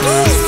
Música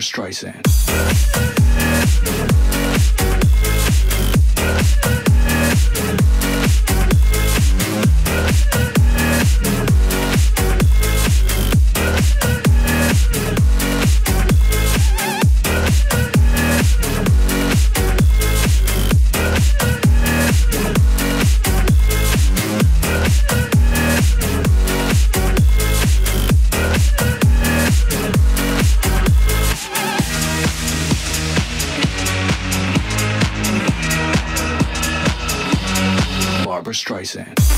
Streisand. Streisand.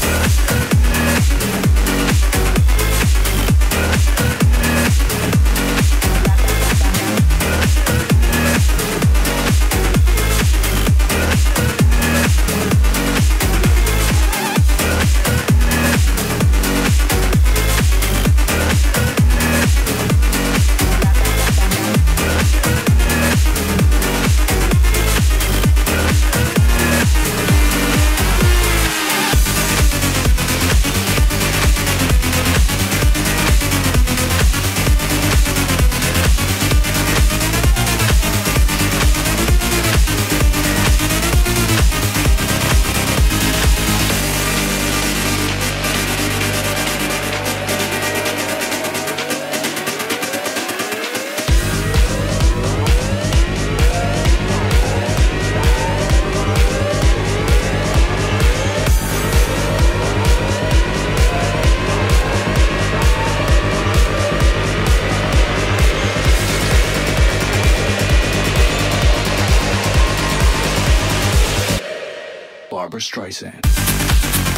Barbara Streisand.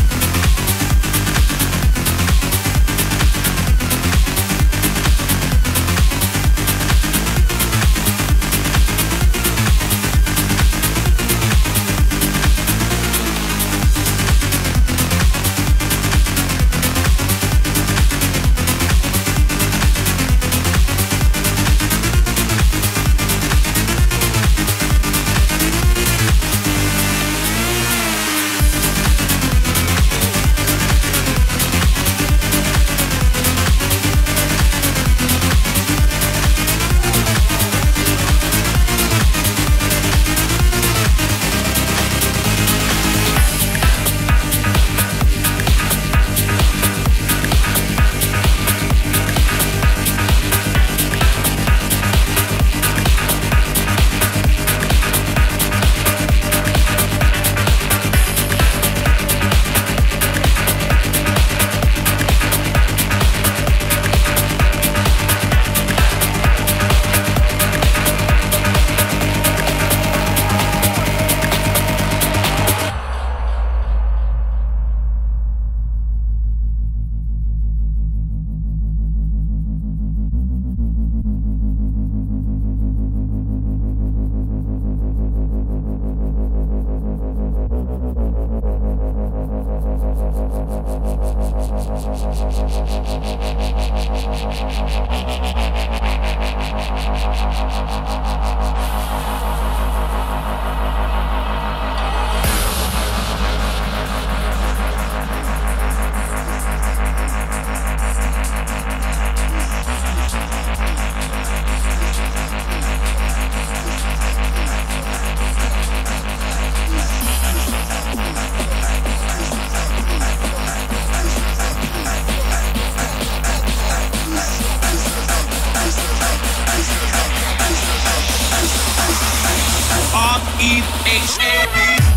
E-H-A-B